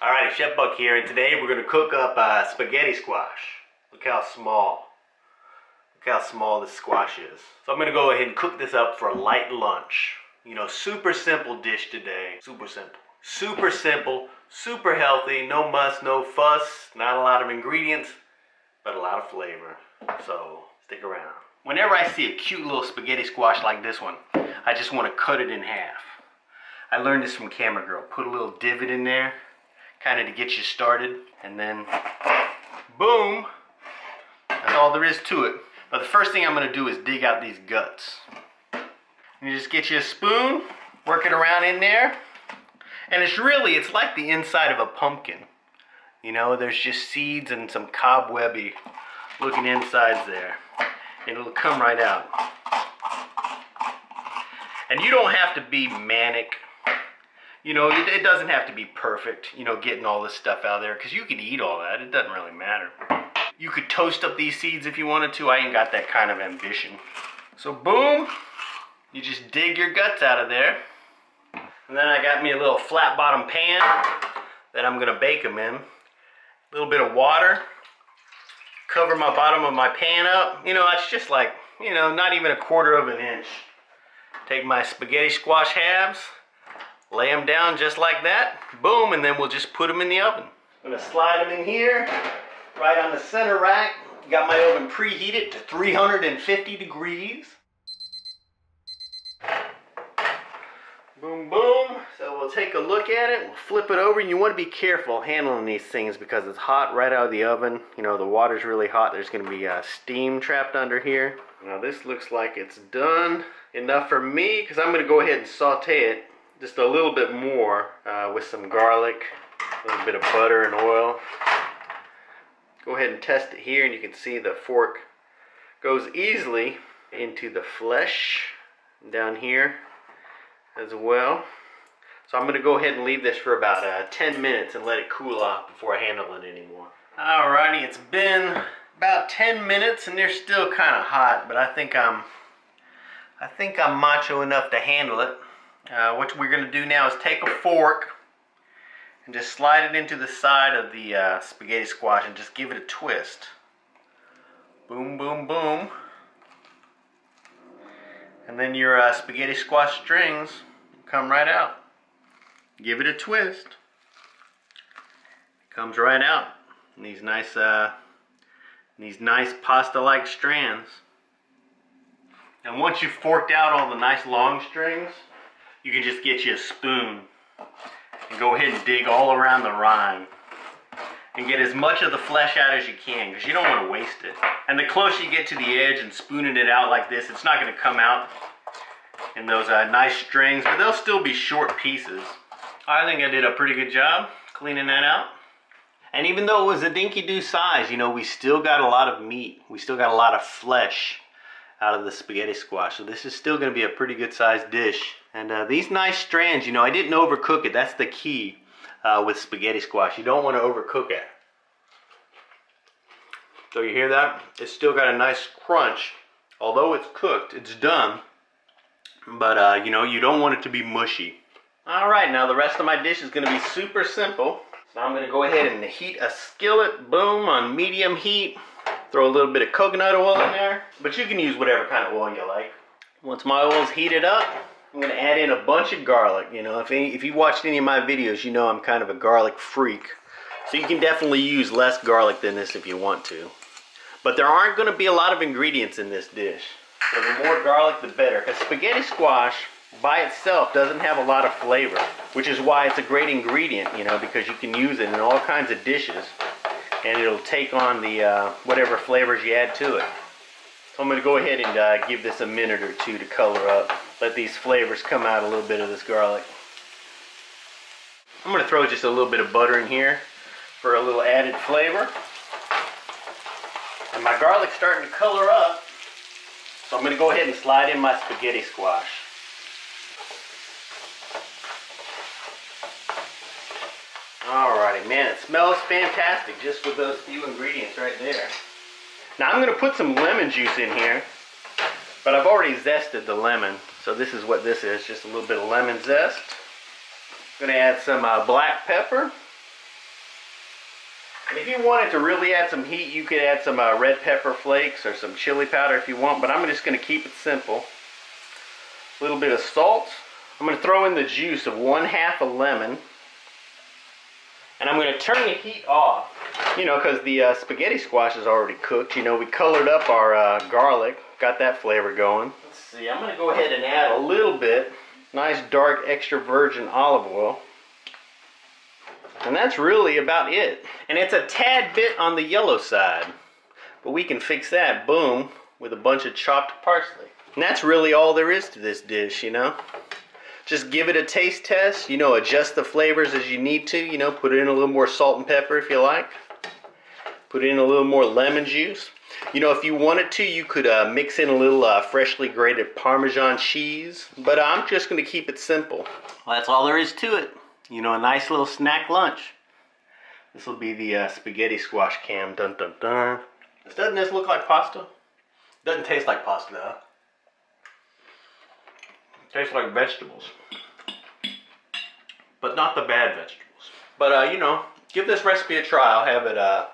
Alrighty, Chef Buck here, and today we're going to cook up uh, spaghetti squash. Look how small. Look how small this squash is. So I'm going to go ahead and cook this up for a light lunch. You know, super simple dish today. Super simple. Super simple, super healthy, no muss, no fuss, not a lot of ingredients, but a lot of flavor. So stick around. Whenever I see a cute little spaghetti squash like this one, I just want to cut it in half. I learned this from Camera Girl. Put a little divot in there, kind of to get you started, and then boom. That's all there is to it. But the first thing I'm going to do is dig out these guts. You just get you a spoon, work it around in there, and it's really, it's like the inside of a pumpkin. You know, there's just seeds and some cobwebby looking insides there. And it'll come right out. And you don't have to be manic. You know, it, it doesn't have to be perfect, you know, getting all this stuff out there. Because you can eat all that. It doesn't really matter. You could toast up these seeds if you wanted to. I ain't got that kind of ambition. So boom, you just dig your guts out of there. And then I got me a little flat bottom pan that I'm gonna bake them in. A little bit of water. Cover my bottom of my pan up. You know, it's just like, you know, not even a quarter of an inch. Take my spaghetti squash halves, lay them down just like that. Boom, and then we'll just put them in the oven. I'm gonna slide them in here, right on the center rack. Got my oven preheated to 350 degrees. Boom, boom. So we'll take a look at it, we'll flip it over, and you want to be careful handling these things because it's hot right out of the oven. You know, the water's really hot. There's to be uh, steam trapped under here. Now this looks like it's done enough for me because I'm to go ahead and saute it just a little bit more uh, with some garlic, a little bit of butter and oil. Go ahead and test it here and you can see the fork goes easily into the flesh down here as well. So I'm going to go ahead and leave this for about uh, 10 minutes and let it cool off before I handle it anymore. Alrighty, it's been about 10 minutes and they're still kind of hot, but I think I'm I think I'm macho enough to handle it. Uh, what we're going to do now is take a fork and just slide it into the side of the uh, spaghetti squash and just give it a twist. Boom, boom, boom. And then your uh, spaghetti squash strings come right out. Give it a twist. Comes right out. These nice, uh, these nice pasta-like strands. And once you've forked out all the nice long strings, you can just get you a spoon and go ahead and dig all around the rind and get as much of the flesh out as you can because you don't want to waste it. And the closer you get to the edge and spooning it out like this, it's not going to come out in those uh, nice strings, but they'll still be short pieces. I think I did a pretty good job cleaning that out. And even though it was a dinky-doo size, you know, we still got a lot of meat. We still got a lot of flesh out of the spaghetti squash. So this is still going to be a pretty good sized dish. And uh, these nice strands, you know, I didn't overcook it. That's the key uh, with spaghetti squash. You don't want to overcook it. So you hear that? It's still got a nice crunch. Although it's cooked, it's done. But, uh, you know, you don't want it to be mushy. All right, now the rest of my dish is going to be super simple. So I'm going to go ahead and heat a skillet, boom, on medium heat. Throw a little bit of coconut oil in there. But you can use whatever kind of oil you like. Once my oil's heated up, I'm to add in a bunch of garlic. You know, if, any, if you watched any of my videos, you know I'm kind of a garlic freak. So you can definitely use less garlic than this if you want to. But there aren't to be a lot of ingredients in this dish. So the more garlic, the better. Because spaghetti squash by itself doesn't have a lot of flavor, which is why it's a great ingredient, you know, because you can use it in all kinds of dishes and it'll take on the uh, whatever flavors you add to it. So I'm going to go ahead and uh, give this a minute or two to color up. Let these flavors come out a little bit of this garlic. I'm going to throw just a little bit of butter in here for a little added flavor. And my garlic's starting to color up. So I'm going to go ahead and slide in my spaghetti squash. Alrighty, man, it smells fantastic just with those few ingredients right there. Now I'm going to put some lemon juice in here, but I've already zested the lemon. So this is what this is, just a little bit of lemon zest. I'm going to add some uh, black pepper, If you wanted to really add some heat, you could add some uh, red pepper flakes or some chili powder if you want, but I'm just going to keep it simple. A little bit of salt. I'm going to throw in the juice of one half a lemon. And I'm going to turn the heat off. You know, because the uh, spaghetti squash is already cooked. You know, we colored up our uh, garlic. Got that flavor going. Let's see, I'm going to go ahead and add a little bit. Nice dark extra virgin olive oil. And that's really about it. And it's a tad bit on the yellow side. But we can fix that, boom, with a bunch of chopped parsley. And that's really all there is to this dish, you know? Just give it a taste test, you know, adjust the flavors as you need to, you know, put in a little more salt and pepper if you like. Put in a little more lemon juice. You know, if you wanted to, you could uh, mix in a little uh, freshly grated Parmesan cheese. But I'm just going to keep it simple. Well, that's all there is to it. You know, a nice little snack lunch. This will be the uh, spaghetti squash cam. Dun dun dun. Doesn't this look like pasta? Doesn't taste like pasta, huh? Tastes like vegetables. But not the bad vegetables. But, uh, you know, give this recipe a try. I'll have it uh,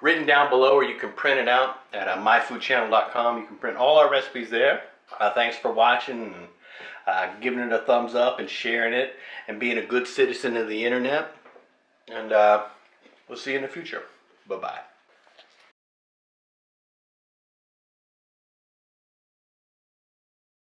written down below or you can print it out at uh, myfoodchannel.com. You can print all our recipes there. Uh, thanks for watching and uh, giving it a thumbs up and sharing it and being a good citizen of the internet. And uh, we'll see you in the future. Bye-bye.